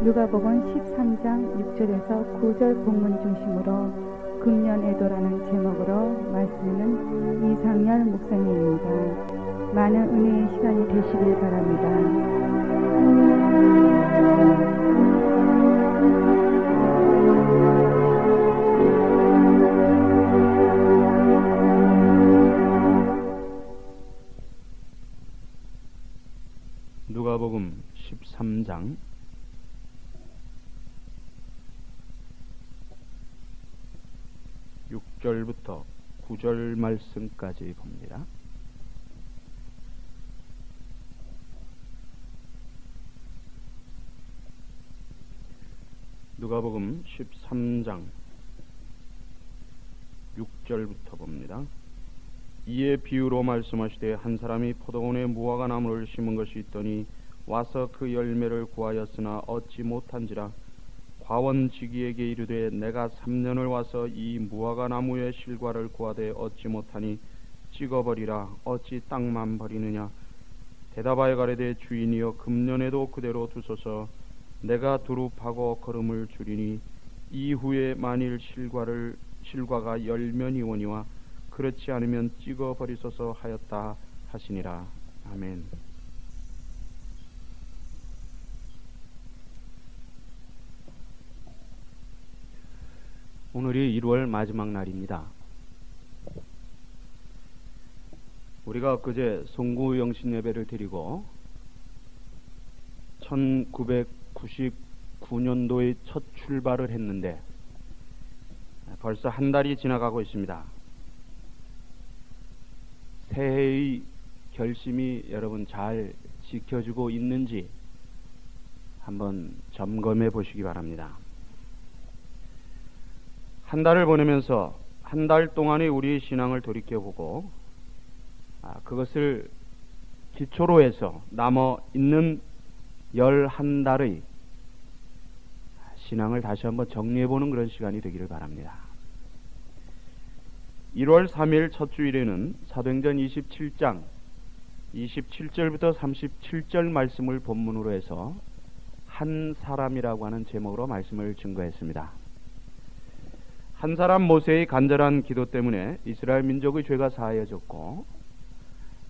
누가복음 13장 6절에서 9절 본문 중심으로 금년애도라는 제목으로 말씀은 이상열 목사님입니다. 많은 은혜의 시간이 되시길 바랍니다. 누가복음 13장 6절부터 9절 말씀까지 봅니다. 누가복음 13장 6절부터 봅니다. 이에 비유로 말씀하시되 한 사람이 포도원에 무화과 나무를 심은 것이 있더니 와서 그 열매를 구하였으나 얻지 못한지라 과원지기에게 이르되 내가 3년을 와서 이 무화과 나무의 실과를 구하되 얻지 못하니 찍어버리라. 어찌 땅만 버리느냐? 대답하여 가로되 주인이여 금년에도 그대로 두소서. 내가 두릅하고 걸음을 줄이니 이후에 만일 실과를 실과가 열면이 오니와 그렇지 않으면 찍어 버리소서 하였다 하시니라. 아멘. 오늘이 1월 마지막 날입니다. 우리가 그제 송구 영신 예배를 드리고 1999년도의 첫 출발을 했는데 벌써 한 달이 지나가고 있습니다. 새해의 결심이 여러분 잘 지켜지고 있는지 한번 점검해 보시기 바랍니다. 한 달을 보내면서 한 달 동안의 우리 신앙을 돌이켜보고 아, 그것을 기초로 해서 남아 있는 열한 달의 신앙을 다시 한번 정리해보는 그런 시간이 되기를 바랍니다. 1월 3일 첫 주일에는 사도행전 27장 27절부터 37절 말씀을 본문으로 해서 한 사람이라고 하는 제목으로 말씀을 증거했습니다. 한 사람 모세의 간절한 기도 때문에 이스라엘 민족의 죄가 사하여졌고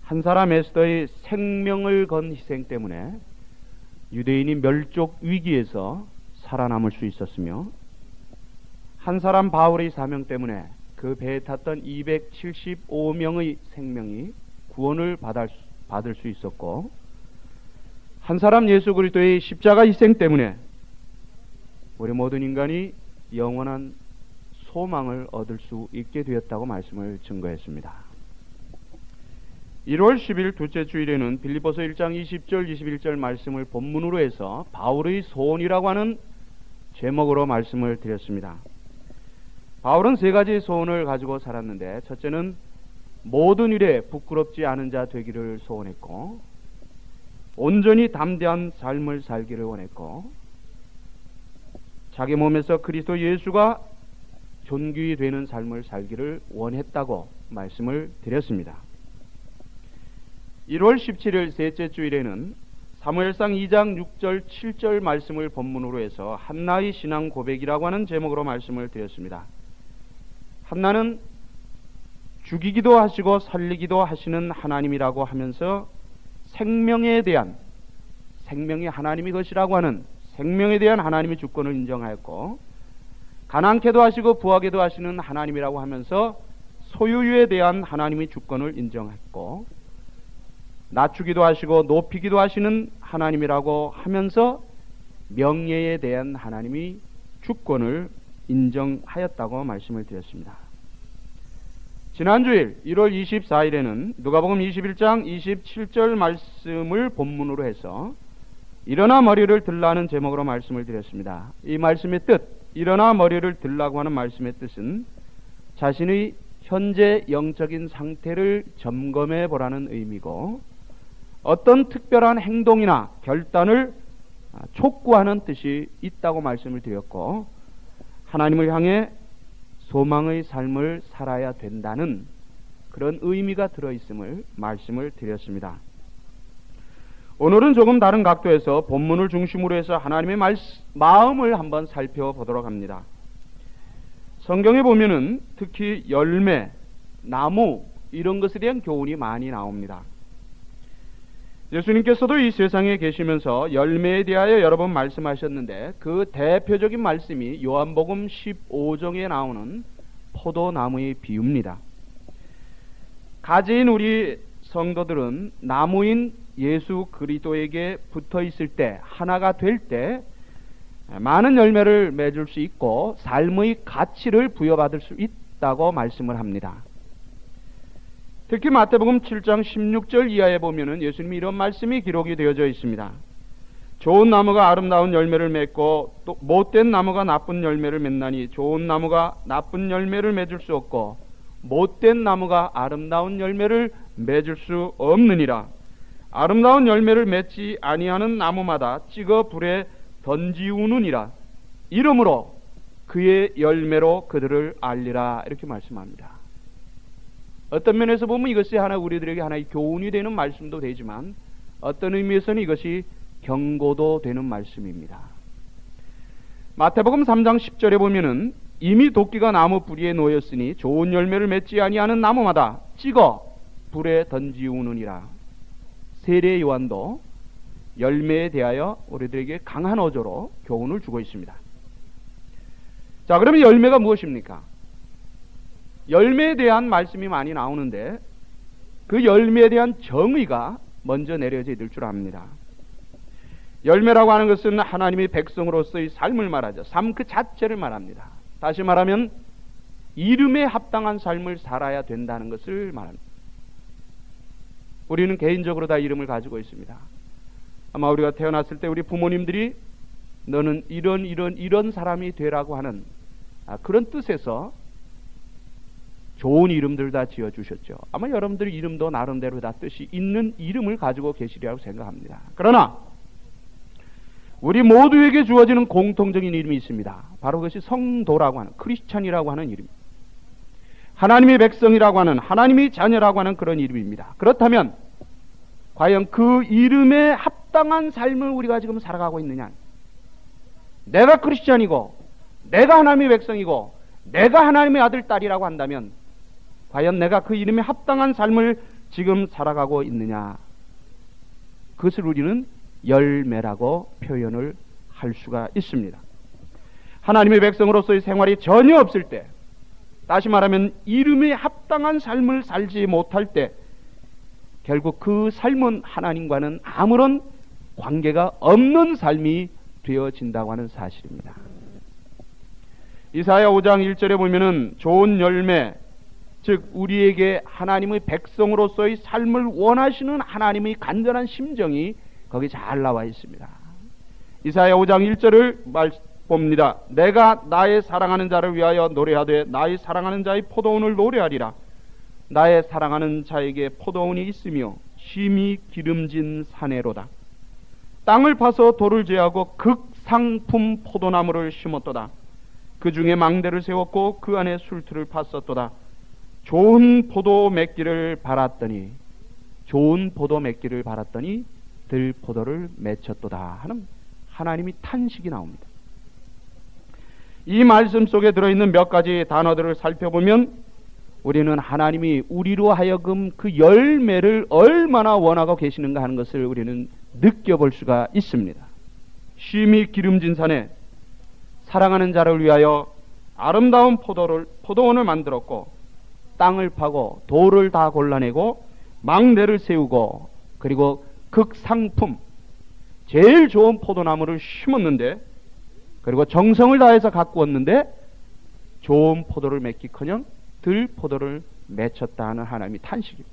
한 사람 에스더의 생명을 건 희생 때문에 유대인이 멸족 위기에서 살아남을 수 있었으며 한 사람 바울의 사명 때문에 그 배에 탔던 275명의 생명이 구원을 받을 수, 있었고 한 사람 예수 그리스도의 십자가 희생 때문에 우리 모든 인간이 영원한 소망을 얻을 수 있게 되었다고 말씀을 증거했습니다. 1월 10일 둘째 주일에는 빌리보서 1장 20절 21절 말씀을 본문으로 해서 바울의 소원이라고 하는 제목으로 말씀을 드렸습니다. 바울은 세 가지 소원을 가지고 살았는데 첫째는 모든 일에 부끄럽지 않은 자 되기를 소원했고 온전히 담대한 삶을 살기를 원했고 자기 몸에서 그리스도 예수가 존귀 되는 삶을 살기를 원했다고 말씀을 드렸습니다. 1월 17일 셋째 주일에는 사무엘상 2장 6절 7절 말씀을 본문으로 해서 한나의 신앙 고백이라고 하는 제목으로 말씀을 드렸습니다. 한나는 죽이기도 하시고 살리기도 하시는 하나님이라고 하면서 생명에 대한 생명이 하나님의 것이라고 하는 생명에 대한 하나님의 주권을 인정하였고 가난케도 하시고 부하게도 하시는 하나님이라고 하면서 소유에 대한 하나님의 주권을 인정했고 낮추기도 하시고 높이기도 하시는 하나님이라고 하면서 명예에 대한 하나님이 주권을 인정하였다고 말씀을 드렸습니다. 지난주일 1월 24일에는 누가복음 21장 27절 말씀을 본문으로 해서 일어나 머리를 들라는 제목으로 말씀을 드렸습니다. 이 말씀의 뜻, 일어나 머리를 들라고 하는 말씀의 뜻은 자신의 현재 영적인 상태를 점검해 보라는 의미고 어떤 특별한 행동이나 결단을 촉구하는 뜻이 있다고 말씀을 드렸고 하나님을 향해 소망의 삶을 살아야 된다는 그런 의미가 들어 있음을 말씀을 드렸습니다. 오늘은 조금 다른 각도에서 본문을 중심으로 해서 하나님의 말, 마음을 한번 살펴보도록 합니다. 성경에 보면은 특히 열매, 나무 이런 것에 대한 교훈이 많이 나옵니다. 예수님께서도 이 세상에 계시면서 열매에 대하여 여러 번 말씀하셨는데 그 대표적인 말씀이 요한복음 15장에 나오는 포도나무의 비유입니다. 가지인 우리 성도들은 나무인 예수 그리스도에게 붙어 있을 때 하나가 될 때 많은 열매를 맺을 수 있고 삶의 가치를 부여받을 수 있다고 말씀을 합니다. 특히 마태복음 7장 16절 이하에 보면은 예수님이 이런 말씀이 기록이 되어져 있습니다. 좋은 나무가 아름다운 열매를 맺고 또 못된 나무가 나쁜 열매를 맺나니 좋은 나무가 나쁜 열매를 맺을 수 없고 못된 나무가 아름다운 열매를 맺을 수 없느니라. 아름다운 열매를 맺지 아니하는 나무마다 찍어 불에 던지우느니라. 이러므로 그의 열매로 그들을 알리라 이렇게 말씀합니다. 어떤 면에서 보면 이것이 하나 우리들에게 하나의 교훈이 되는 말씀도 되지만 어떤 의미에서는 이것이 경고도 되는 말씀입니다. 마태복음 3장 10절에 보면은 이미 도끼가 나무 뿌리에 놓였으니 좋은 열매를 맺지 아니하는 나무마다 찍어 불에 던지우느니라. 세례 요한도 열매에 대하여 우리들에게 강한 어조로 교훈을 주고 있습니다. 자, 그러면 열매가 무엇입니까? 열매에 대한 말씀이 많이 나오는데 그 열매에 대한 정의가 먼저 내려져야 될줄 압니다. 열매라고 하는 것은 하나님의 백성으로서의 삶을 말하죠. 삶 그 자체를 말합니다. 다시 말하면 이름에 합당한 삶을 살아야 된다는 것을 말합니다. 우리는 개인적으로 다 이름을 가지고 있습니다. 아마 우리가 태어났을 때 우리 부모님들이 너는 이런 이런 이런 사람이 되라고 하는 아, 그런 뜻에서 좋은 이름들 다 지어 주셨죠. 아마 여러분들 이름도 나름대로 다 뜻이 있는 이름을 가지고 계시리라고 생각합니다. 그러나 우리 모두에게 주어지는 공통적인 이름이 있습니다. 바로 그것이 성도라고 하는 크리스찬이라고 하는 이름. 하나님의 백성이라고 하는 하나님의 자녀라고 하는 그런 이름입니다. 그렇다면 과연 그 이름에 합당한 삶을 우리가 지금 살아가고 있느냐? 내가 크리스찬이고 내가 하나님의 백성이고 내가 하나님의 아들 딸이라고 한다면 과연 내가 그 이름에 합당한 삶을 지금 살아가고 있느냐? 그것을 우리는 열매라고 표현을 할 수가 있습니다. 하나님의 백성으로서의 생활이 전혀 없을 때, 다시 말하면 이름에 합당한 삶을 살지 못할 때, 결국 그 삶은 하나님과는 아무런 관계가 없는 삶이 되어진다고 하는 사실입니다. 이사야 5장 1절에 보면은 좋은 열매, 즉 우리에게 하나님의 백성으로서의 삶을 원하시는 하나님의 간절한 심정이 거기 잘 나와 있습니다. 이사야 5장 1절을 말 봅니다. 내가 나의 사랑하는 자를 위하여 노래하되 나의 사랑하는 자의 포도원을 노래하리라. 나의 사랑하는 자에게 포도원이 있으며 심히 기름진 산에로다. 땅을 파서 돌을 제하고 극상품 포도나무를 심었도다. 그 중에 망대를 세웠고 그 안에 술틀을 팠었도다. 좋은 포도 맺기를 바랐더니 좋은 포도 맺기를 바랐더니 들포도를 맺혔도다 하는 하나님이 탄식이 나옵니다. 이 말씀 속에 들어있는 몇 가지 단어들을 살펴보면 우리는 하나님이 우리로 하여금 그 열매를 얼마나 원하고 계시는가 하는 것을 우리는 느껴볼 수가 있습니다. 쉼이 기름진 산에 사랑하는 자를 위하여 아름다운 포도를, 포도원을 만들었고 땅을 파고 돌을 다 골라내고 망대를 세우고 그리고 극상품 제일 좋은 포도나무를 심었는데 그리고 정성을 다해서 가꾸었는데 좋은 포도를 맺기커녕 들 포도를 맺혔다는 하나님이 탄식입니다.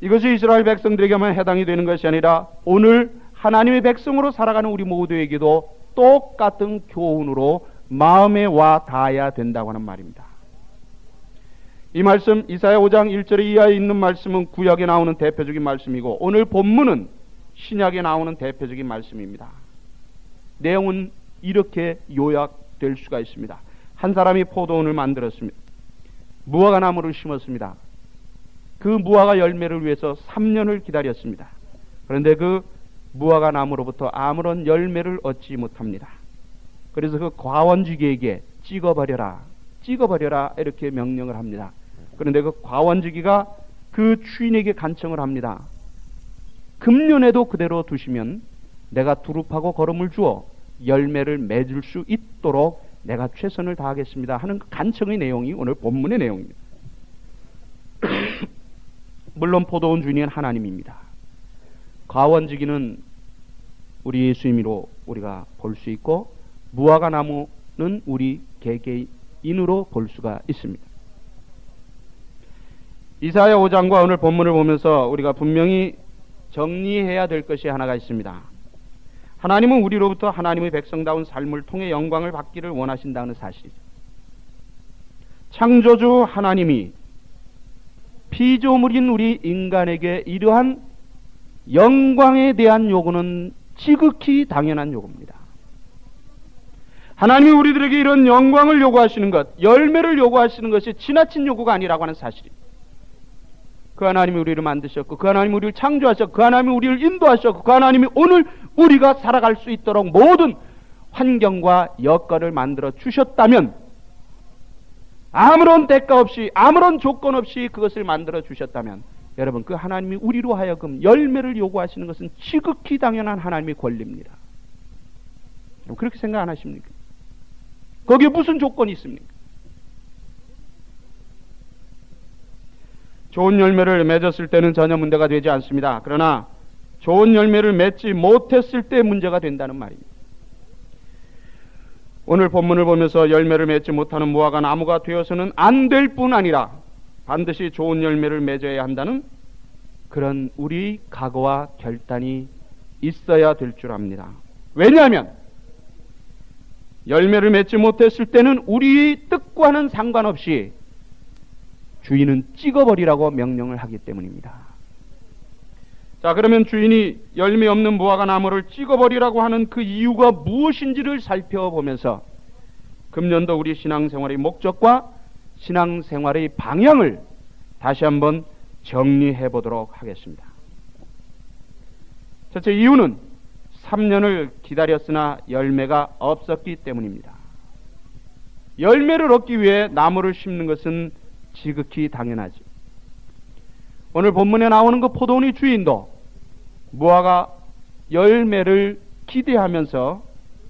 이것이 이스라엘 백성들에게만 해당이 되는 것이 아니라 오늘 하나님의 백성으로 살아가는 우리 모두에게도 똑같은 교훈으로 마음에 와 닿아야 된다고 하는 말입니다. 이 말씀 이사야 5장 1절에 이하에 있는 말씀은 구약에 나오는 대표적인 말씀이고 오늘 본문은 신약에 나오는 대표적인 말씀입니다. 내용은 이렇게 요약될 수가 있습니다. 한 사람이 포도원을 만들었습니다. 무화과 나무를 심었습니다. 그 무화과 열매를 위해서 3년을 기다렸습니다. 그런데 그 무화과 나무로부터 아무런 열매를 얻지 못합니다. 그래서 그 과원주기에게 찍어버려라, 찍어버려라 이렇게 명령을 합니다. 그런데 그 과원주기가 그 주인에게 간청을 합니다. 금년에도 그대로 두시면 내가 두릅하고 걸음을 주어 열매를 맺을 수 있도록 내가 최선을 다하겠습니다 하는 그 간청의 내용이 오늘 본문의 내용입니다. 물론 포도원 주인은 하나님입니다. 과원지기는 우리 예수님으로 우리가 볼 수 있고 무화과 나무는 우리 개개인으로 볼 수가 있습니다. 이사야 5장과 오늘 본문을 보면서 우리가 분명히 정리해야 될 것이 하나가 있습니다. 하나님은 우리로부터 하나님의 백성다운 삶을 통해 영광을 받기를 원하신다는 사실이죠. 창조주 하나님이 피조물인 우리 인간에게 이러한 영광에 대한 요구는 지극히 당연한 요구입니다. 하나님이 우리들에게 이런 영광을 요구하시는 것, 열매를 요구하시는 것이 지나친 요구가 아니라고 하는 사실입니다. 그 하나님이 우리를 만드셨고 그 하나님이 우리를 창조하셨고 그 하나님이 우리를 인도하셨고 그 하나님이 오늘 우리가 살아갈 수 있도록 모든 환경과 여건을 만들어 주셨다면 아무런 대가 없이 아무런 조건 없이 그것을 만들어 주셨다면 여러분 그 하나님이 우리로 하여금 열매를 요구하시는 것은 지극히 당연한 하나님의 권리입니다. 그렇게 생각 안 하십니까? 거기에 무슨 조건이 있습니까? 좋은 열매를 맺었을 때는 전혀 문제가 되지 않습니다. 그러나 좋은 열매를 맺지 못했을 때 문제가 된다는 말입니다. 오늘 본문을 보면서 열매를 맺지 못하는 무화과 나무가 되어서는 안 될 뿐 아니라 반드시 좋은 열매를 맺어야 한다는 그런 우리 각오와 결단이 있어야 될 줄 압니다. 왜냐하면 열매를 맺지 못했을 때는 우리의 뜻과는 상관없이 주인은 찍어버리라고 명령을 하기 때문입니다. 자, 그러면 주인이 열매 없는 무화과 나무를 찍어버리라고 하는 그 이유가 무엇인지를 살펴보면서 금년도 우리 신앙생활의 목적과 신앙생활의 방향을 다시 한번 정리해 보도록 하겠습니다. 첫째 이유는 3년을 기다렸으나 열매가 없었기 때문입니다. 열매를 얻기 위해 나무를 심는 것은 지극히 당연하지. 오늘 본문에 나오는 그 포도원의 주인도 무화과 열매를 기대하면서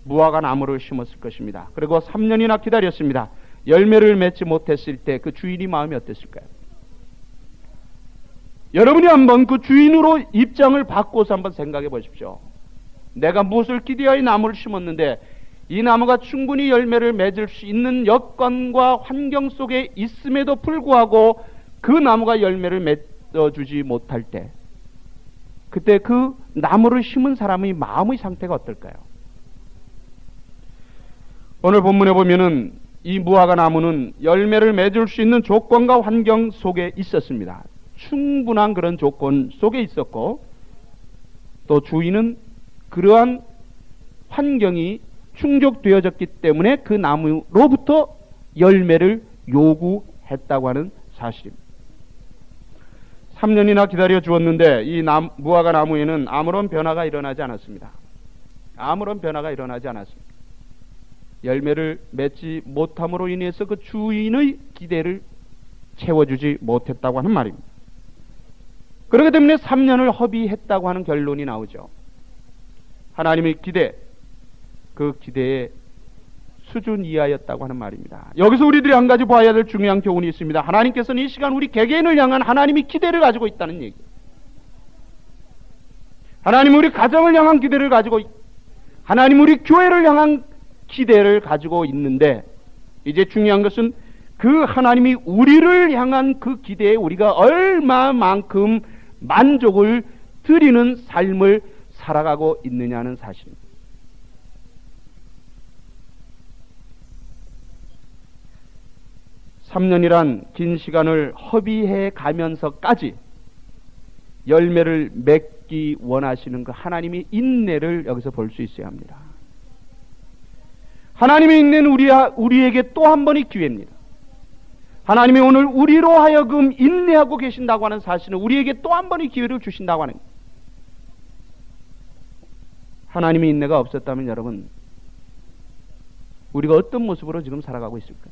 무화과 나무를 심었을 것입니다. 그리고 3년이나 기다렸습니다. 열매를 맺지 못했을 때 그 주인이 마음이 어땠을까요? 여러분이 한번 그 주인으로 입장을 바꿔서 한번 생각해 보십시오. 내가 무엇을 기대하여 나무를 심었는데 이 나무가 충분히 열매를 맺을 수 있는 여건과 환경 속에 있음에도 불구하고 그 나무가 열매를 맺어주지 못할 때 그때 그 나무를 심은 사람의 마음의 상태가 어떨까요? 오늘 본문에 보면은 이 무화과 나무는 열매를 맺을 수 있는 조건과 환경 속에 있었습니다. 충분한 그런 조건 속에 있었고 또 주인은 그러한 환경이 충족되어졌기 때문에 그 나무로부터 열매를 요구했다고 하는 사실입니다. 3년이나 기다려 주었는데 이 나무, 무화과 나무에는 아무런 변화가 일어나지 않았습니다. 아무런 변화가 일어나지 않았습니다. 열매를 맺지 못함으로 인해서 그 주인의 기대를 채워주지 못했다고 하는 말입니다. 그렇기 때문에 3년을 허비했다고 하는 결론이 나오죠. 하나님의 기대, 그 기대의 수준 이하였다고 하는 말입니다. 여기서 우리들이 한 가지 봐야 될 중요한 교훈이 있습니다. 하나님께서는 이 시간 우리 개개인을 향한 하나님이 기대를 가지고 있다는 얘기. 하나님 우리 가정을 향한 기대를 가지고 하나님 우리 교회를 향한 기대를 가지고 있는데 이제 중요한 것은 그 하나님이 우리를 향한 그 기대에 우리가 얼마만큼 만족을 드리는 삶을 살아가고 있느냐는 사실입니다. 3년이란 긴 시간을 허비해 가면서까지 열매를 맺기 원하시는 그 하나님의 인내를 여기서 볼 수 있어야 합니다. 하나님의 인내는 우리, 우리에게 또 한 번의 기회입니다. 하나님이 오늘 우리로 하여금 인내하고 계신다고 하는 사실은 우리에게 또 한 번의 기회를 주신다고 하는 하나님의 인내가 없었다면 여러분 우리가 어떤 모습으로 지금 살아가고 있을까?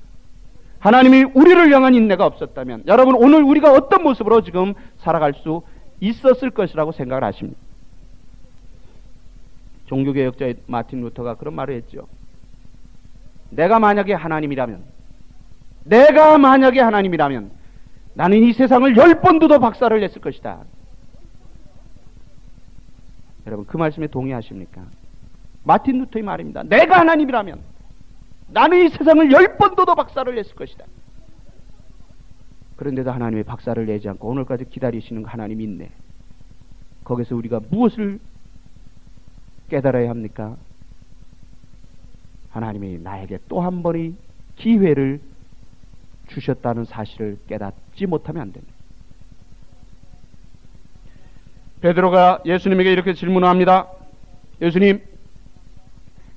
하나님이 우리를 향한 인내가 없었다면 여러분 오늘 우리가 어떤 모습으로 지금 살아갈 수 있었을 것이라고 생각을 하십니다. 종교개혁자 마틴 루터가 그런 말을 했죠. 내가 만약에 하나님이라면, 내가 만약에 하나님이라면, 나는 이 세상을 열 번도 더 박살을 냈을 것이다. 여러분, 그 말씀에 동의하십니까? 마틴 루터의 말입니다. 내가 하나님이라면, 나는 이 세상을 열 번도 더 박살을 냈을 것이다. 그런데도 하나님의 박살을 내지 않고 오늘까지 기다리시는 하나님이 있네. 거기서 우리가 무엇을 깨달아야 합니까? 하나님이 나에게 또 한 번의 기회를 주셨다는 사실을 깨닫지 못하면 안 됩니다. 베드로가 예수님에게 이렇게 질문합니다. 예수님,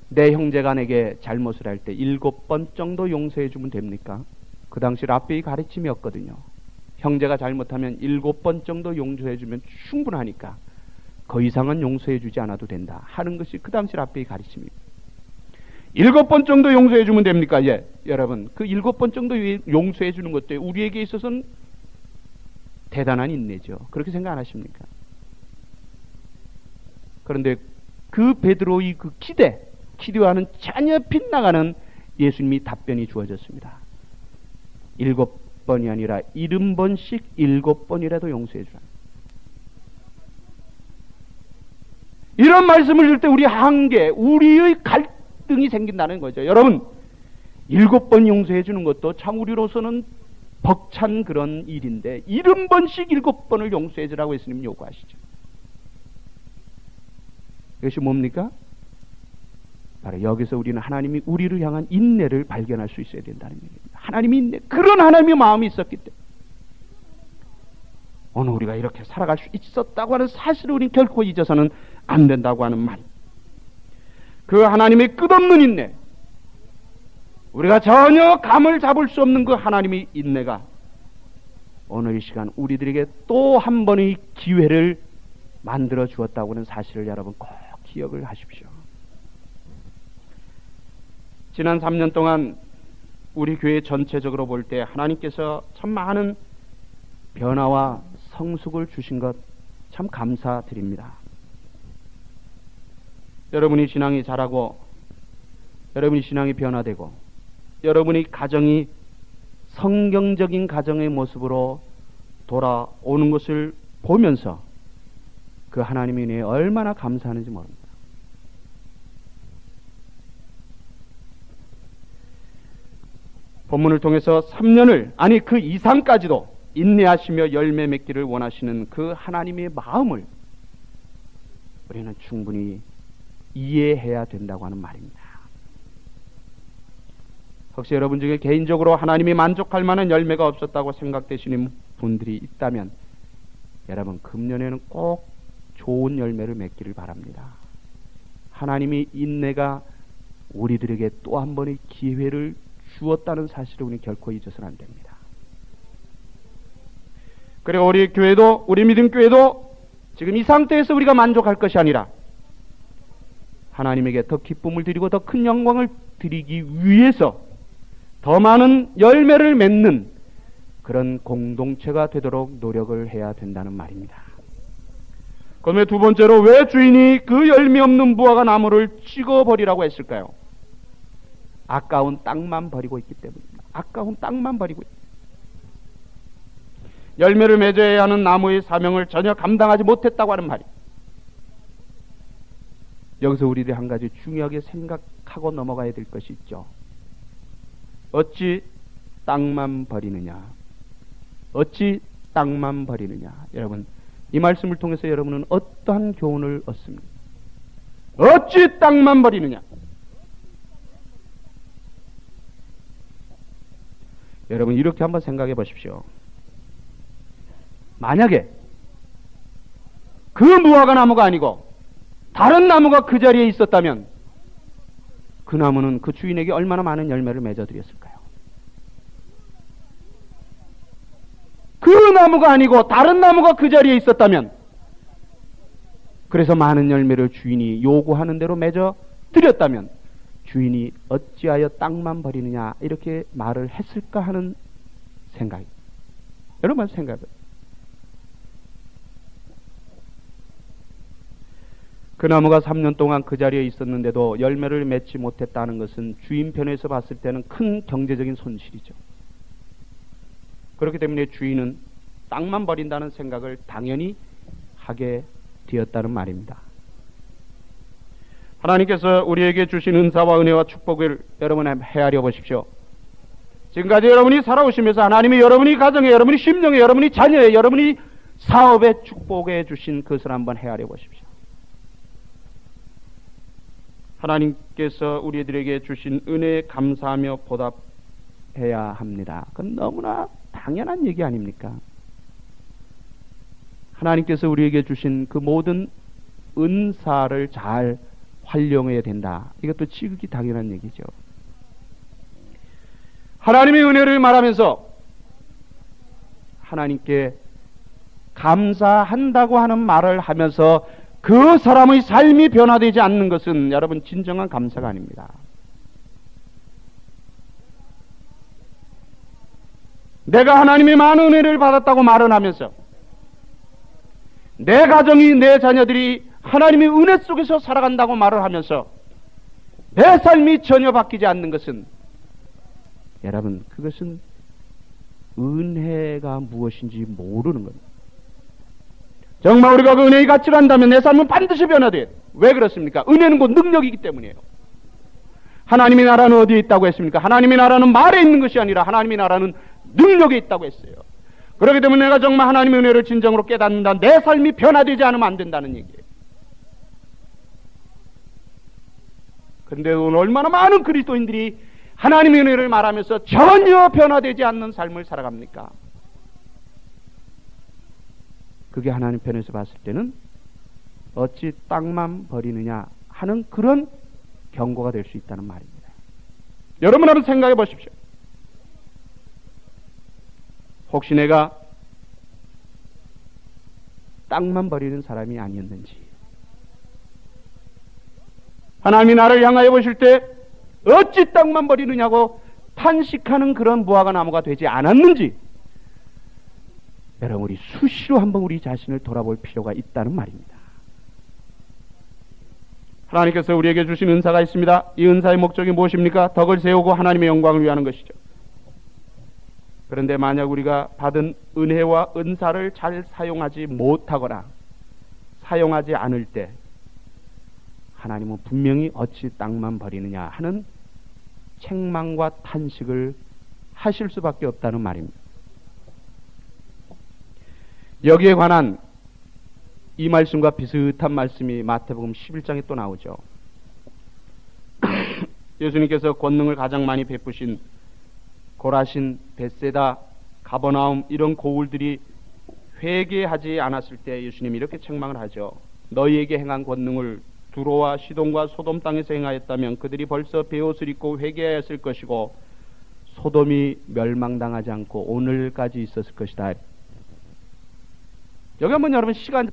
내 형제가 내게 잘못을 할 때 일곱 번 정도 용서해 주면 됩니까? 그 당시 랍비의 가르침이었거든요. 형제가 잘못하면 일곱 번 정도 용서해 주면 충분하니까 그 이상은 용서해 주지 않아도 된다 하는 것이 그 당시 랍비의 가르침입니다. 일곱 번 정도 용서해 주면 됩니까? 예. 여러분, 그 일곱 번 정도 용서해 주는 것도 우리에게 있어서는 대단한 인내죠. 그렇게 생각 안 하십니까? 그런데 그 베드로의 그 기대, 기대와는 전혀 빗나가는 예수님이 답변이 주어졌습니다. 일곱 번이 아니라 일흔 번씩 일곱 번이라도 용서해 주라. 이런 말씀을 들때 우리 한계, 우리의 갈등이 생긴다는 거죠. 여러분, 일곱 번 용서해 주는 것도 참 우리로서는 벅찬 그런 일인데, 일흔 번씩 일곱 번을 용서해 주라고 예수님 요구하시죠. 이것이 뭡니까? 바로 여기서 우리는 하나님이 우리를 향한 인내를 발견할 수 있어야 된다는 얘기입니다. 하나님이 인내, 그런 하나님의 마음이 있었기 때문에. 오늘 우리가 이렇게 살아갈 수 있었다고 하는 사실을 우리는 결코 잊어서는 안 된다고 하는 말. 그 하나님의 끝없는 인내. 우리가 전혀 감을 잡을 수 없는 그 하나님의 인내가 오늘 이 시간 우리들에게 또 한 번의 기회를 만들어 주었다고 하는 사실을 여러분 꼭 기억을 하십시오. 지난 3년 동안 우리 교회 전체적으로 볼 때 하나님께서 참 많은 변화와 성숙을 주신 것 참 감사드립니다. 여러분이 신앙이 자라고 여러분이 신앙이 변화되고 여러분이 가정이 성경적인 가정의 모습으로 돌아오는 것을 보면서 그 하나님이 내 얼마나 감사하는지 모릅니다. 본문을 통해서 3년을 아니 그 이상까지도 인내하시며 열매 맺기를 원하시는 그 하나님의 마음을 우리는 충분히 이해해야 된다고 하는 말입니다. 혹시 여러분 중에 개인적으로 하나님이 만족할 만한 열매가 없었다고 생각되시는 분들이 있다면 여러분 금년에는 꼭 좋은 열매를 맺기를 바랍니다. 하나님이 인내가 우리들에게 또 한 번의 기회를 주었다는 사실을 우리 결코 잊어서는 안 됩니다. 그리고 우리 교회도 우리 믿음 교회도 지금 이 상태에서 우리가 만족할 것이 아니라 하나님에게 더 기쁨을 드리고 더 큰 영광을 드리기 위해서 더 많은 열매를 맺는 그런 공동체가 되도록 노력을 해야 된다는 말입니다. 그러면 두 번째로 왜 주인이 그 열매 없는 무화과 나무를 찍어버리라고 했을까요? 아까운 땅만 버리고 있기 때문입니다. 아까운 땅만 버리고 있습니다. 열매를 맺어야 하는 나무의 사명을 전혀 감당하지 못했다고 하는 말이. 여기서 우리들이 한 가지 중요하게 생각하고 넘어가야 될 것이 있죠. 어찌 땅만 버리느냐? 어찌 땅만 버리느냐? 여러분, 이 말씀을 통해서 여러분은 어떠한 교훈을 얻습니까? 어찌 땅만 버리느냐? 여러분 이렇게 한번 생각해 보십시오. 만약에 그 무화과 나무가 아니고 다른 나무가 그 자리에 있었다면 그 나무는 그 주인에게 얼마나 많은 열매를 맺어드렸을까요? 그 나무가 아니고 다른 나무가 그 자리에 있었다면 그래서 많은 열매를 주인이 요구하는 대로 맺어 드렸다면 주인이 어찌하여 땅만 버리느냐 이렇게 말을 했을까 하는 생각이 여러분 생각해 그 나무가 3년 동안 그 자리에 있었는데도 열매를 맺지 못했다는 것은 주인 편에서 봤을 때는 큰 경제적인 손실이죠. 그렇기 때문에 주인은 땅만 버린다는 생각을 당연히 하게 되었다는 말입니다. 하나님께서 우리에게 주신 은사와 은혜와 축복을 여러분 헤아려 보십시오. 지금까지 여러분이 살아오시면서 하나님이 여러분이 가정에, 여러분이 심령에, 여러분이 자녀에, 여러분이 사업에 축복해 주신 그것을 한번 헤아려 보십시오. 하나님께서 우리들에게 주신 은혜에 감사하며 보답해야 합니다. 그건 너무나 당연한 얘기 아닙니까? 하나님께서 우리에게 주신 그 모든 은사를 잘 활용해야 된다. 이것도 지극히 당연한 얘기죠. 하나님의 은혜를 말하면서 하나님께 감사한다고 하는 말을 하면서 그 사람의 삶이 변화되지 않는 것은 여러분 진정한 감사가 아닙니다. 내가 하나님의 많은 은혜를 받았다고 말은 하면서 내 가정이 내 자녀들이 하나님의 은혜 속에서 살아간다고 말을 하면서 내 삶이 전혀 바뀌지 않는 것은 여러분 그것은 은혜가 무엇인지 모르는 겁니다. 정말 우리가 그 은혜의 가치를 한다면 내 삶은 반드시 변화돼. 왜 그렇습니까? 은혜는 곧 능력이기 때문이에요. 하나님의 나라는 어디에 있다고 했습니까? 하나님의 나라는 말에 있는 것이 아니라 하나님의 나라는 능력에 있다고 했어요. 그렇기 때문에 내가 정말 하나님의 은혜를 진정으로 깨닫는다. 내 삶이 변화되지 않으면 안 된다는 얘기예요. 그런데 오늘 얼마나 많은 그리스도인들이 하나님의 은혜를 말하면서 전혀 변화되지 않는 삶을 살아갑니까? 그게 하나님 편에서 봤을 때는 어찌 땅만 버리느냐 하는 그런 경고가 될 수 있다는 말입니다. 여러분 한번 생각해 보십시오. 혹시 내가 땅만 버리는 사람이 아니었는지 하나님이 나를 향하여 보실 때 어찌 땅만 버리느냐고 탄식하는 그런 무화과 나무가 되지 않았는지 여러분 우리 수시로 한번 우리 자신을 돌아볼 필요가 있다는 말입니다. 하나님께서 우리에게 주신 은사가 있습니다. 이 은사의 목적이 무엇입니까? 덕을 세우고 하나님의 영광을 위하는 것이죠. 그런데 만약 우리가 받은 은혜와 은사를 잘 사용하지 못하거나 사용하지 않을 때 하나님은 분명히 어찌 땅만 버리느냐 하는 책망과 탄식을 하실 수밖에 없다는 말입니다. 여기에 관한 이 말씀과 비슷한 말씀이 마태복음 11장에 또 나오죠. 예수님께서 권능을 가장 많이 베푸신 고라신, 베세다, 가버나움 이런 고울들이 회개하지 않았을 때 예수님이 이렇게 책망을 하죠. 너희에게 행한 권능을 두로와 시돈과 소돔 땅에서 행하였다면 그들이 벌써 베옷을 입고 회개하였을 것이고 소돔이 멸망당하지 않고 오늘까지 있었을 것이다. 여기 한번 여러분 시간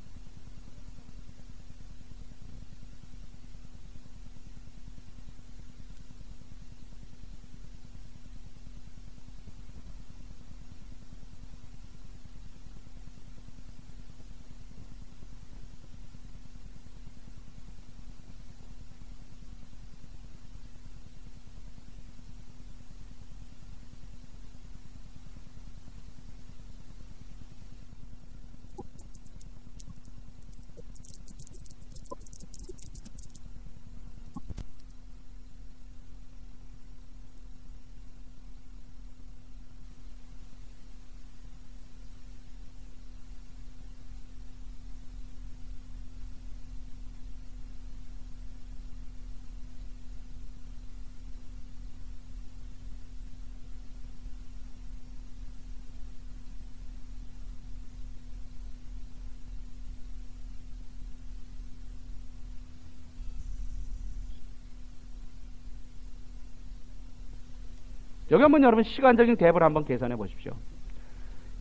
여기 한번 여러분 시간적인 갭을 한번 계산해 보십시오.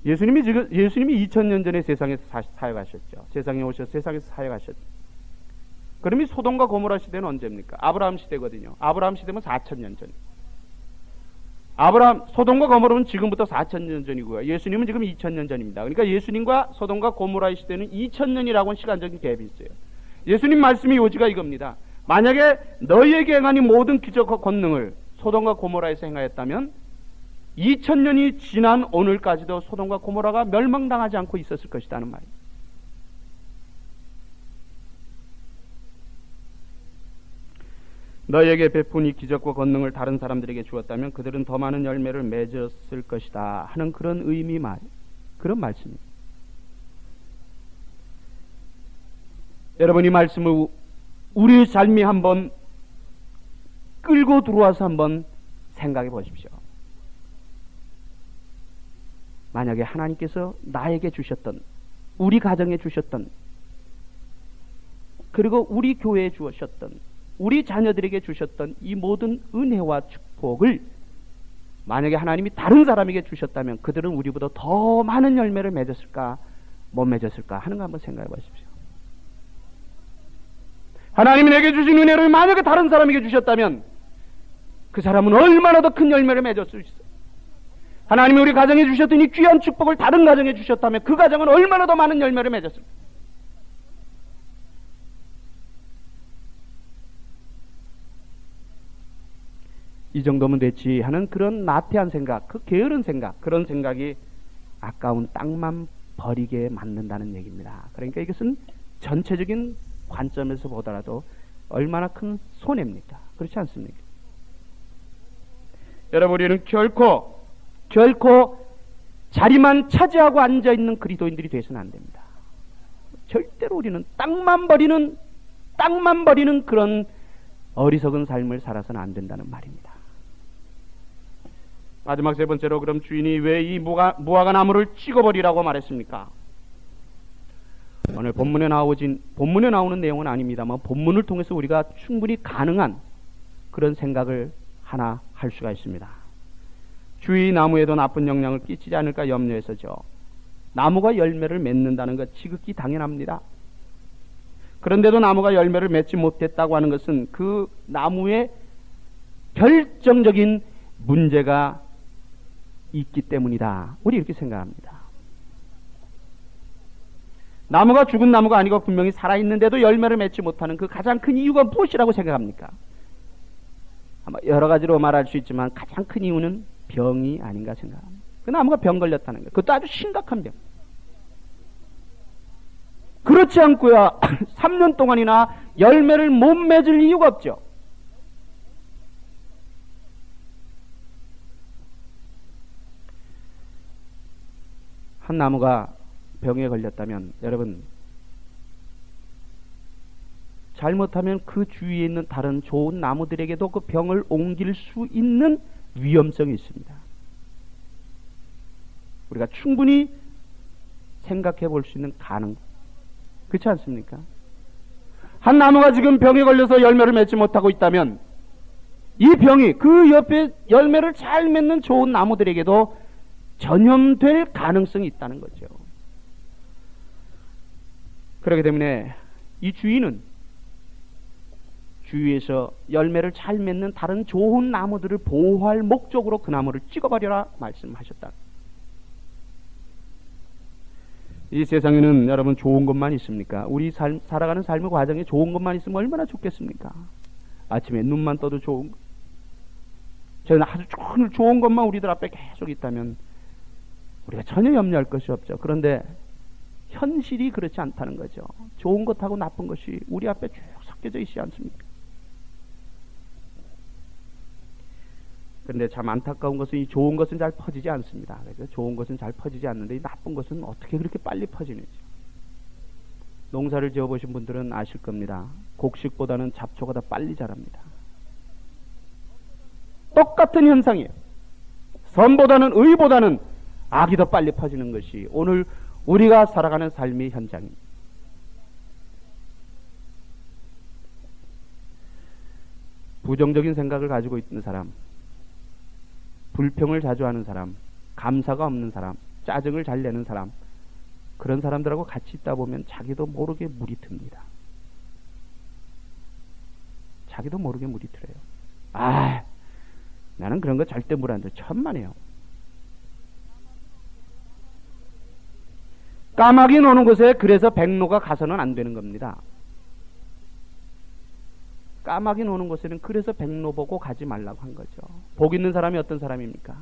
예수님이 지금 예수님이 2000년 전에 세상에서 사, 사역하셨죠. 세상에 오셔서 세상에서 사역하셨. 그러면 소돔과 고모라 시대는 언제입니까? 아브라함 시대거든요. 아브라함 시대면 4천년 전. 아브라함 소돔과 고모라는 지금부터 4천년 전이고요. 예수님은 지금 2천년 전입니다. 그러니까 예수님과 소돔과 고모라의 시대는 2천년이라고 하는 시간적인 갭이 있어요. 예수님 말씀이 요지가 이겁니다. 만약에 너희에게 행하니 모든 기적과 권능을 소돔과 고모라에서 행하였다면 2000년이 지난 오늘까지도 소돔과 고모라가 멸망당하지 않고 있었을 것이라는 말입니다. 너희에게 베푼 이 기적과 권능을 다른 사람들에게 주었다면 그들은 더 많은 열매를 맺었을 것이다 하는 그런 의미 말 그런 말씀입니다. 여러분 이 말씀을 우리 삶이 한번 끌고 들어와서 한번 생각해 보십시오. 만약에 하나님께서 나에게 주셨던 우리 가정에 주셨던 그리고 우리 교회에 주셨던 우리 자녀들에게 주셨던 이 모든 은혜와 축복을 만약에 하나님이 다른 사람에게 주셨다면 그들은 우리보다 더 많은 열매를 맺었을까 못 맺었을까 하는 거 한번 생각해 보십시오. 하나님이 내게 주신 은혜를 만약에 다른 사람에게 주셨다면 그 사람은 얼마나 더 큰 열매를 맺을 수 있어. 하나님이 우리 가정에 주셨던 이 귀한 축복을 다른 가정에 주셨다면 그 가정은 얼마나 더 많은 열매를 맺었을까. 이 정도면 됐지 하는 그런 나태한 생각, 그 게으른 생각, 그런 생각이 아까운 땅만 버리게 만든다는 얘기입니다. 그러니까 이것은 전체적인 관점에서 보더라도 얼마나 큰 손해입니까? 그렇지 않습니까? 여러분, 우리는 결코, 결코 자리만 차지하고 앉아 있는 그리도인들이 되서는 안 됩니다. 절대로 우리는 땅만 버리는, 땅만 버리는 그런 어리석은 삶을 살아서는 안 된다는 말입니다. 마지막 세 번째로 그럼 주인이 왜 이 무화, 무화과 나무를 찍어버리라고 말했습니까? 오늘 본문에 나오진 본문에 나오는 내용은 아닙니다만 본문을 통해서 우리가 충분히 가능한 그런 생각을 하나 할 수가 있습니다. 주위 나무에도 나쁜 영향을 끼치지 않을까 염려해서죠. 나무가 열매를 맺는다는 것 지극히 당연합니다. 그런데도 나무가 열매를 맺지 못했다고 하는 것은 그 나무의 결정적인 문제가 있기 때문이다. 우리 이렇게 생각합니다. 나무가 죽은 나무가 아니고 분명히 살아있는데도 열매를 맺지 못하는 그 가장 큰 이유가 무엇이라고 생각합니까? 아마 여러 가지로 말할 수 있지만 가장 큰 이유는 병이 아닌가 생각합니다. 그 나무가 병 걸렸다는 거예요. 그것도 아주 심각한 병. 그렇지 않고야 3년 동안이나 열매를 못 맺을 이유가 없죠. 한 나무가 병에 걸렸다면 여러분 잘못하면 그 주위에 있는 다른 좋은 나무들에게도 그 병을 옮길 수 있는 위험성이 있습니다. 우리가 충분히 생각해 볼 수 있는 가능. 그렇지 않습니까? 한 나무가 지금 병에 걸려서 열매를 맺지 못하고 있다면 이 병이 그 옆에 열매를 잘 맺는 좋은 나무들에게도 전염될 가능성이 있다는 거죠. 그렇기 때문에 이 주인은 주위에서 열매를 잘 맺는 다른 좋은 나무들을 보호할 목적으로 그 나무를 찍어버려라 말씀하셨다. 이 세상에는 여러분 좋은 것만 있습니까? 우리 삶, 살아가는 삶의 과정에 좋은 것만 있으면 얼마나 좋겠습니까? 아침에 눈만 떠도 좋은 것. 저는 아주 좋은, 좋은 것만 우리들 앞에 계속 있다면 우리가 전혀 염려할 것이 없죠. 그런데 현실이 그렇지 않다는 거죠. 좋은 것하고 나쁜 것이 우리 앞에 쭉 섞여져 있지 않습니까? 그런데 참 안타까운 것은 이 좋은 것은 잘 퍼지지 않습니다. 그래서 좋은 것은 잘 퍼지지 않는데 이 나쁜 것은 어떻게 그렇게 빨리 퍼지는지. 농사를 지어보신 분들은 아실 겁니다. 곡식보다는 잡초가 더 빨리 자랍니다. 똑같은 현상이에요. 선보다는 의보다는 악이 더 빨리 퍼지는 것이 오늘 우리가 살아가는 삶의 현장입니다. 부정적인 생각을 가지고 있는 사람, 불평을 자주 하는 사람, 감사가 없는 사람, 짜증을 잘 내는 사람, 그런 사람들하고 같이 있다 보면 자기도 모르게 물이 듭니다. 자기도 모르게 물이 들어요. 아, 나는 그런 거 절대 물 안 들어. 천만에요. 까마귀 노는 곳에 그래서 백로가 가서는 안 되는 겁니다. 까마귀 노는 곳에는 그래서 백로 보고 가지 말라고 한 거죠. 복 있는 사람이 어떤 사람입니까?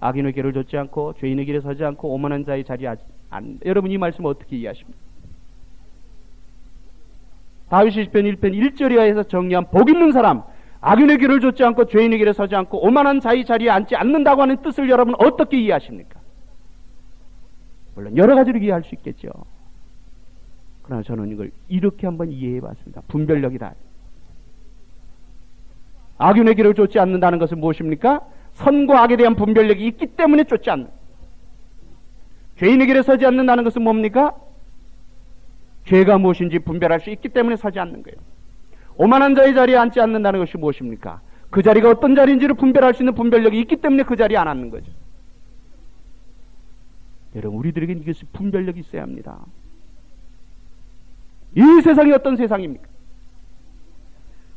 악인의 길을 좇지 않고 죄인의 길에 서지 않고 오만한 자의 자리에 안. 여러분 이 말씀 어떻게 이해하십니까? 다윗이 시편 1편 1절 이하에서 정리한 복 있는 사람, 악인의 길을 좇지 않고 죄인의 길에 서지 않고 오만한 자의 자리에 앉지 않는다고 하는 뜻을 여러분 어떻게 이해하십니까? 물론 여러 가지로 이해할 수 있겠죠. 그러나 저는 이걸 이렇게 한번 이해해 봤습니다. 분별력이다. 악인의 길을 쫓지 않는다는 것은 무엇입니까? 선과 악에 대한 분별력이 있기 때문에 쫓지 않는. 죄인의 길에 서지 않는다는 것은 뭡니까? 죄가 무엇인지 분별할 수 있기 때문에 서지 않는 거예요. 오만한 자의 자리에 앉지 않는다는 것이 무엇입니까? 그 자리가 어떤 자리인지를 분별할 수 있는 분별력이 있기 때문에 그 자리에 안 앉는 거죠. 여러분, 우리들에게는 이것이 분별력이 있어야 합니다. 이 세상이 어떤 세상입니까?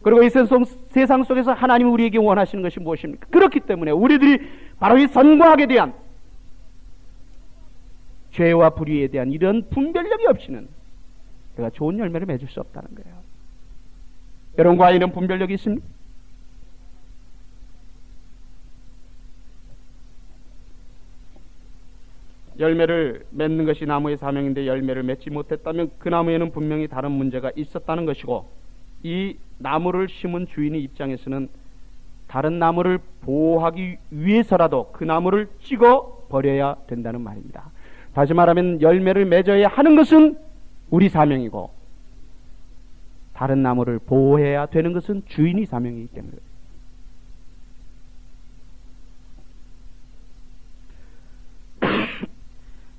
그리고 이 세상 속에서 하나님이 우리에게 원하시는 것이 무엇입니까? 그렇기 때문에 우리들이 바로 이 선과 악에 대한 죄와 불의에 대한 이런 분별력이 없이는 내가 좋은 열매를 맺을 수 없다는 거예요. 여러분과 이런 분별력이 있습니까? 열매를 맺는 것이 나무의 사명인데 열매를 맺지 못했다면 그 나무에는 분명히 다른 문제가 있었다는 것이고 이 나무를 심은 주인의 입장에서는 다른 나무를 보호하기 위해서라도 그 나무를 찍어 버려야 된다는 말입니다. 다시 말하면 열매를 맺어야 하는 것은 우리 사명이고 다른 나무를 보호해야 되는 것은 주인의 사명이기 때문에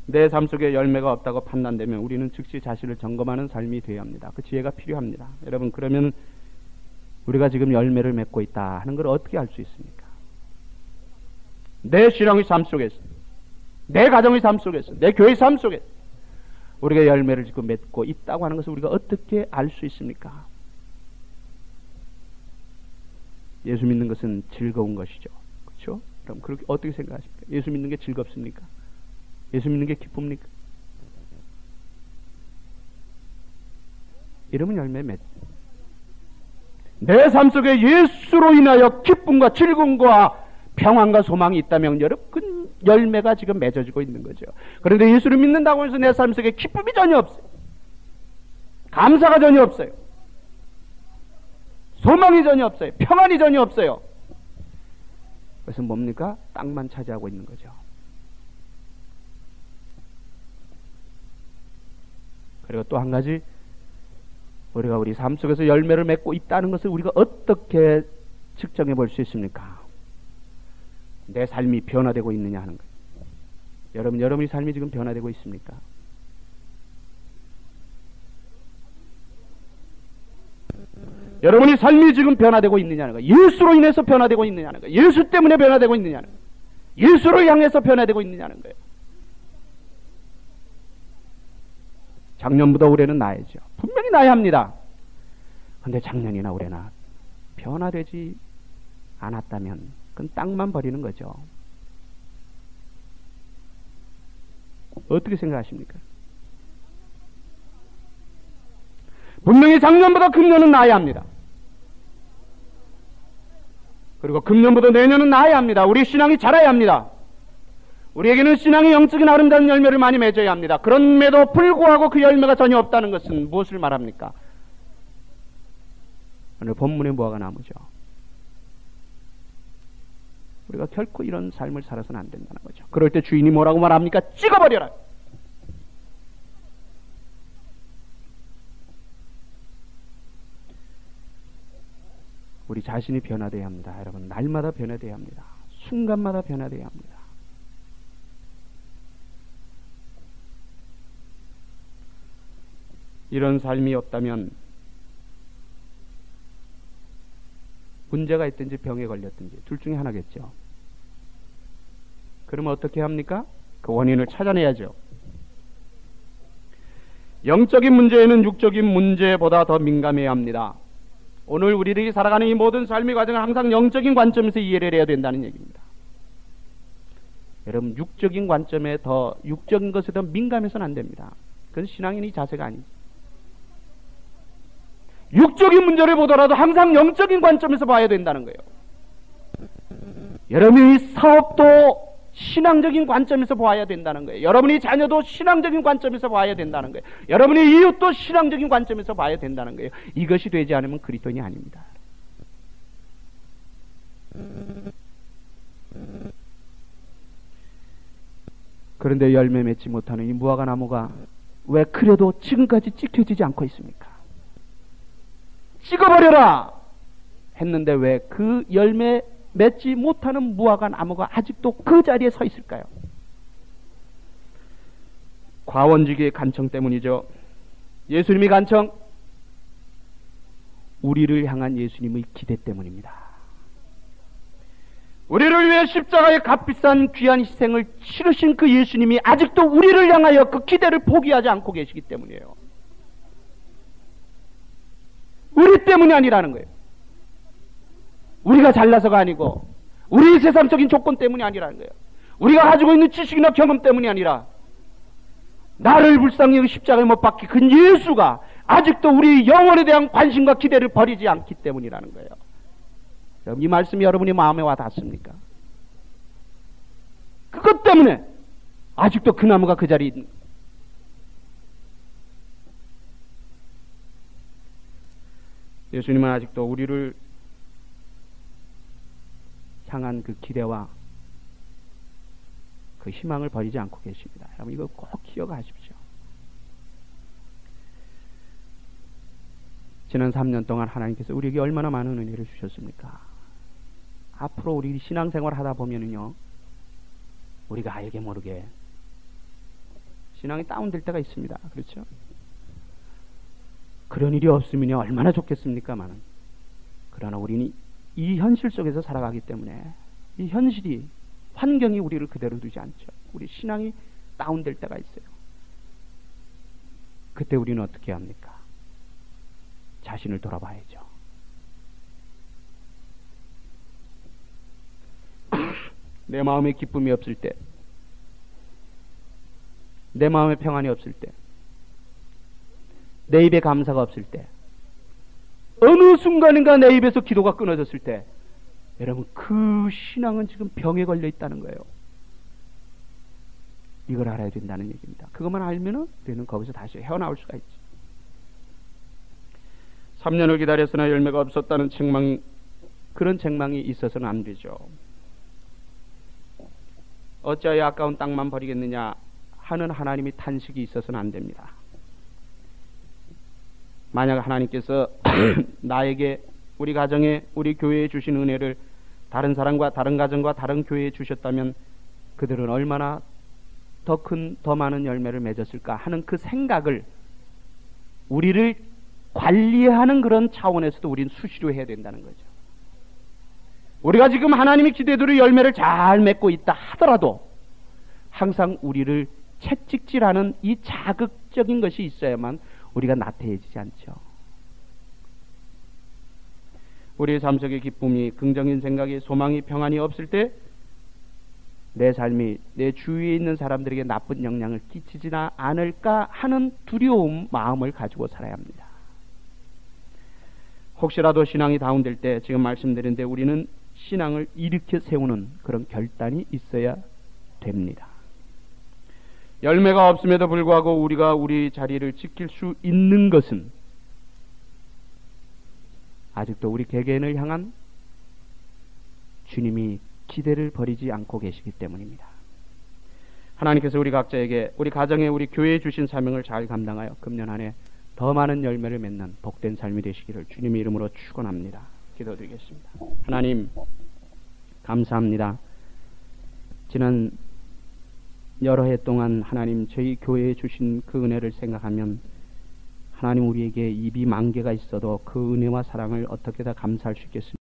내 삶 속에 열매가 없다고 판단되면 우리는 즉시 자신을 점검하는 삶이 되어야 합니다. 그 지혜가 필요합니다. 여러분 그러면 우리가 지금 열매를 맺고 있다 하는 걸 어떻게 알 수 있습니까? 내 신앙의 삶 속에서, 내 가정의 삶 속에서, 내 교회의 삶 속에서 우리가 열매를 지금 맺고 있다고 하는 것을 우리가 어떻게 알 수 있습니까? 예수 믿는 것은 즐거운 것이죠. 그렇죠? 그럼 그렇게 어떻게 생각하십니까? 예수 믿는 게 즐겁습니까? 예수 믿는 게 기쁩니까? 이러면 열매 맺. 내 삶 속에 예수로 인하여 기쁨과 즐거움과 평안과 소망이 있다면 여러분 그 열매가 지금 맺어지고 있는 거죠. 그런데 예수를 믿는다고 해서 내 삶 속에 기쁨이 전혀 없어요. 감사가 전혀 없어요. 소망이 전혀 없어요. 평안이 전혀 없어요. 그래서 뭡니까? 땅만 차지하고 있는 거죠. 그리고 또 한 가지 우리가 우리 삶 속에서 열매를 맺고 있다는 것을 우리가 어떻게 측정해 볼 수 있습니까? 내 삶이 변화되고 있느냐 하는 거예요. 여러분, 여러분의 삶이 지금 변화되고 있습니까? 여러분의 삶이 지금 변화되고 있느냐는 거예요. 예수로 인해서 변화되고 있느냐는 거예요. 예수 때문에 변화되고 있느냐는 거예요. 예수를 향해서 변화되고 있느냐는 거예요. 작년보다 올해는 나야죠. 분명히 나야 합니다. 근데 작년이나 올해나 변화되지 않았다면 그건 땅만 버리는 거죠. 어떻게 생각하십니까? 분명히 작년보다 금년은 나야 합니다. 그리고 금년보다 내년은 나야 합니다. 우리 신앙이 자라야 합니다. 우리에게는 신앙의 영적인 아름다운 열매를 많이 맺어야 합니다. 그런데도 불구하고 그 열매가 전혀 없다는 것은 무엇을 말합니까? 오늘 본문에 뭐가 나오죠? 우리가 결코 이런 삶을 살아서는 안 된다는 거죠. 그럴 때 주인이 뭐라고 말합니까? 찍어버려라! 우리 자신이 변화되어야 합니다. 여러분, 날마다 변화되어야 합니다. 순간마다 변화되어야 합니다. 이런 삶이 없다면 문제가 있든지 병에 걸렸든지 둘 중에 하나겠죠. 그러면 어떻게 합니까? 그 원인을 찾아내야죠. 영적인 문제에는 육적인 문제보다 더 민감해야 합니다. 오늘 우리들이 살아가는 이 모든 삶의 과정은 항상 영적인 관점에서 이해를 해야 된다는 얘기입니다. 여러분 육적인 관점에 더 육적인 것에 더 민감해서는 안 됩니다. 그건 신앙인의 자세가 아니죠. 육적인 문제를 보더라도 항상 영적인 관점에서 봐야 된다는 거예요. 여러분의 사업도 신앙적인 관점에서 봐야 된다는 거예요. 여러분의 자녀도 신앙적인 관점에서 봐야 된다는 거예요. 여러분의 이웃도 신앙적인 관점에서 봐야 된다는 거예요. 이것이 되지 않으면 그리스도인이 아닙니다. 그런데 열매 맺지 못하는 이 무화과 나무가 왜 그래도 지금까지 찍혀지지 않고 있습니까? 찍어버려라! 했는데 왜 그 열매 맺지 못하는 무화과 나무가 아직도 그 자리에 서 있을까요? 과원직의 간청 때문이죠. 예수님의 간청, 우리를 향한 예수님의 기대 때문입니다. 우리를 위해 십자가의 값비싼 귀한 희생을 치르신 그 예수님이 아직도 우리를 향하여 그 기대를 포기하지 않고 계시기 때문이에요. 우리 때문이 아니라는 거예요. 우리가 잘나서가 아니고 우리 세상적인 조건 때문이 아니라는 거예요. 우리가 가지고 있는 지식이나 경험 때문이 아니라 나를 불쌍히 십자가에 못 박히 그 예수가 아직도 우리 영혼에 대한 관심과 기대를 버리지 않기 때문이라는 거예요. 이 말씀이 여러분이 마음에 와 닿습니까? 그것 때문에 아직도 그 나무가 그 자리에 있는 예 수님은 아직도 우리를 향한 그 기대와 그 희망을 버리지 않고 계십니다. 여러분 이거 꼭 기억하십시오. 지난 3년 동안 하나님께서 우리에게 얼마나 많은 은혜를 주셨습니까? 앞으로 우리 신앙생활 하다 보면은요, 우리가 알게 모르게 신앙이 다운될 때가 있습니다. 그렇죠? 그런 일이 없으면 얼마나 좋겠습니까만은. 그러나 우리는 이 현실 속에서 살아가기 때문에 이 현실이 환경이 우리를 그대로 두지 않죠. 우리 신앙이 다운될 때가 있어요. 그때 우리는 어떻게 합니까? 자신을 돌아봐야죠. 내 마음에 기쁨이 없을 때, 내 마음에 평안이 없을 때, 내 입에 감사가 없을 때, 어느 순간인가 내 입에서 기도가 끊어졌을 때 여러분 그 신앙은 지금 병에 걸려 있다는 거예요. 이걸 알아야 된다는 얘기입니다. 그것만 알면은 우리는 거기서 다시 헤어나올 수가 있지. 3년을 기다렸으나 열매가 없었다는 책망 그런 책망이 있어서는 안 되죠. 어찌하여 아까운 땅만 버리겠느냐 하는 하나님이 탄식이 있어서는 안 됩니다. 만약 하나님께서 나에게 우리 가정에 우리 교회에 주신 은혜를 다른 사람과 다른 가정과 다른 교회에 주셨다면 그들은 얼마나 더 큰, 더 많은 열매를 맺었을까 하는 그 생각을 우리를 관리하는 그런 차원에서도 우리는 수시로 해야 된다는 거죠. 우리가 지금 하나님의 기대대로 열매를 잘 맺고 있다 하더라도 항상 우리를 채찍질하는 이 자극적인 것이 있어야만 우리가 나태해지지 않죠. 우리의 삶 속의 기쁨이 긍정인 생각이 소망이 평안이 없을 때 내 삶이 내 주위에 있는 사람들에게 나쁜 영향을 끼치지나 않을까 하는 두려움 마음을 가지고 살아야 합니다. 혹시라도 신앙이 다운될 때 지금 말씀드린 데 우리는 신앙을 일으켜 세우는 그런 결단이 있어야 됩니다. 열매가 없음에도 불구하고 우리가 우리 자리를 지킬 수 있는 것은 아직도 우리 개개인을 향한 주님이 기대를 버리지 않고 계시기 때문입니다. 하나님께서 우리 각자에게 우리 가정에 우리 교회에 주신 사명을 잘 감당하여 금년 한 해 더 많은 열매를 맺는 복된 삶이 되시기를 주님의 이름으로 축원합니다. 기도드리겠습니다. 하나님 감사합니다. 지난 여러 해 동안 하나님 저희 교회에 주신 그 은혜를 생각하면 하나님 우리에게 입이 만 개가 있어도 그 은혜와 사랑을 어떻게 다 감사할 수 있겠습니까?